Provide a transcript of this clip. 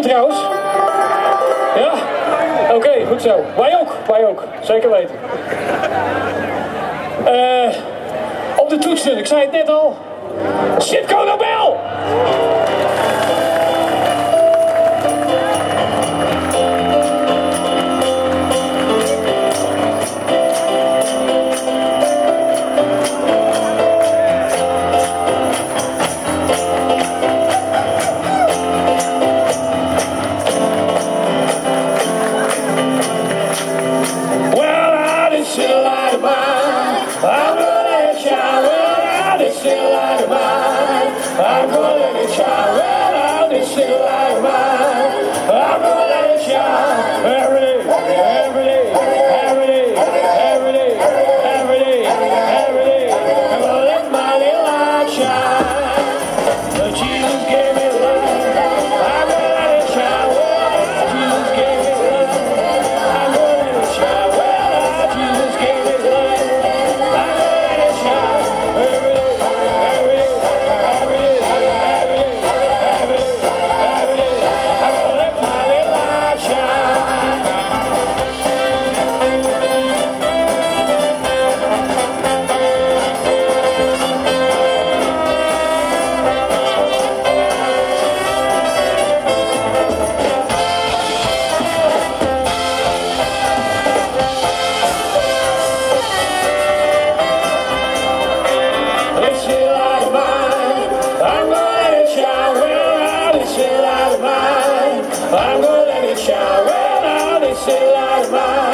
trouws, trouwens? Ja? Oké, goed zo. Wij ook, wij ook. Zeker weten. Eh, op de toetsen, ik zei het net al. Sipco Nobel! mine. I'm gonna let it shine right now. Let it shine like mine.